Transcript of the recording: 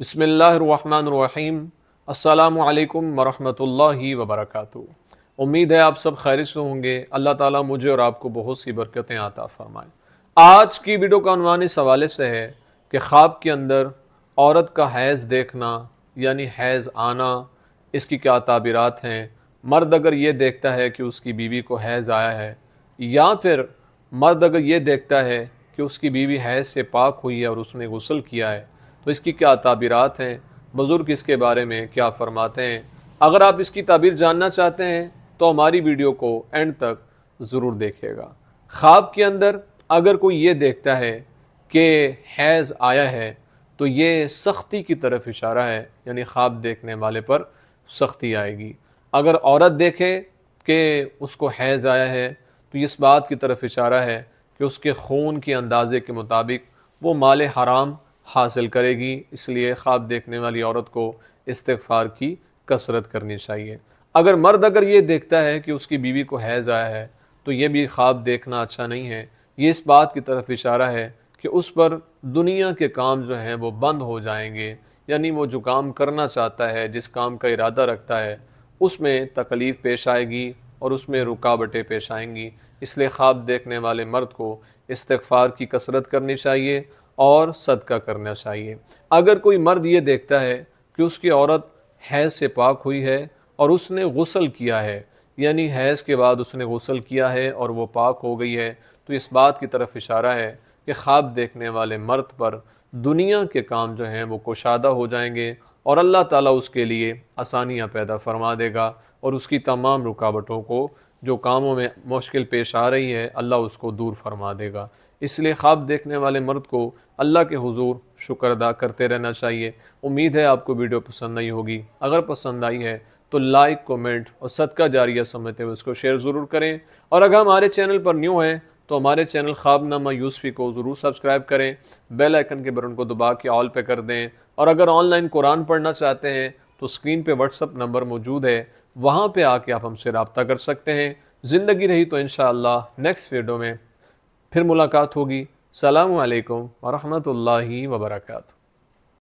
बसमीम अल्लाम वरहमतुल्लाहि वबरकatuh उम्मीद है आप सब खैर से होंगे। अल्लाह ताला मुझे और आपको बहुत सी बरकतें आता फरमाएँ। आज की वीडियो का अनवान इस हवाले से है कि ख्वाब के अंदर औरत का हैज़ देखना, यानी हैज़ आना, इसकी क्या ताबीरात हैं? मर्द अगर ये देखता है कि उसकी बीवी को हैज़ आया है, या फिर मर्द अगर ये देखता है कि उसकी बीवी हैज़ से पाक हुई है और उसने गसल किया है तो इसकी क्या ताबीरात हैं? बुज़ुर्ग इसके बारे में क्या फ़रमाते हैं? अगर आप इसकी ताबीर जानना चाहते हैं तो हमारी वीडियो को एंड तक ज़रूर देखिएगा। ख्वाब के अंदर अगर कोई ये देखता है कि हैज़ आया है तो ये सख्ती की तरफ़ इशारा है, यानी ख्वाब देखने वाले पर सख्ती आएगी। अगर औरत देखे कि उसको हैज़ आया है तो इस बात की तरफ़ इशारा है कि उसके खून के अंदाजे के मुताबिक वो माल हराम हासिल करेगी। इसलिए ख्वाब देखने वाली औरत को इस्तफ़ार की कसरत करनी चाहिए। अगर मर्द अगर ये देखता है कि उसकी बीवी को हैज़ आया है तो ये भी ख्वाब देखना अच्छा नहीं है। ये इस बात की तरफ़ इशारा है कि उस पर दुनिया के काम जो हैं वो बंद हो जाएँगे, यानी वो जो काम करना चाहता है, जिस काम का इरादा रखता है, उसमें तकलीफ़ पेश आएगी और उसमें रुकावटें पेश आएँगी। इसलिए ख्वाब देखने वाले मर्द को इस्तफ़ार की कसरत करनी चाहिए और सदका करना चाहिए। अगर कोई मर्द ये देखता है कि उसकी औरत हैज़ से पाक हुई है और उसने गसल किया है, यानी हैज़ के बाद उसने गसल किया है और वो पाक हो गई है तो इस बात की तरफ़ इशारा है कि ख्वाब देखने वाले मर्द पर दुनिया के काम जो हैं वो कुशादा हो जाएँगे और अल्लाह ताला उसके लिए आसानियाँ पैदा फरमा देगा और उसकी तमाम रुकावटों को जो कामों में मुश्किल पेश आ रही है, अल्लाह उसको दूर फरमा देगा। इसलिए ख्वाब देखने वाले मर्द को अल्लाह के हुजूर शुक्र अदा करते रहना चाहिए। उम्मीद है आपको वीडियो पसंद आई होगी। अगर पसंद आई है तो लाइक, कमेंट और सदका जारिया समझते हुए उसको शेयर ज़रूर करें। और अगर हमारे चैनल पर न्यू हैं तो हमारे चैनल ख्वाबनामा यूसफ़ी को ज़रूर सब्सक्राइब करें। बेल आइकन के बटन को दबा के ऑल पे कर दें। और अगर ऑनलाइन कुरान पढ़ना चाहते हैं तो स्क्रीन पे व्हाट्सअप नंबर मौजूद है। वहाँ पे आके आप हमसे रबता कर सकते हैं। ज़िंदगी रही तो इन नेक्स्ट वीडियो में फिर मुलाकात होगी। सलामु अलैकुम वरहमतुल्लाहि वबरकातुहू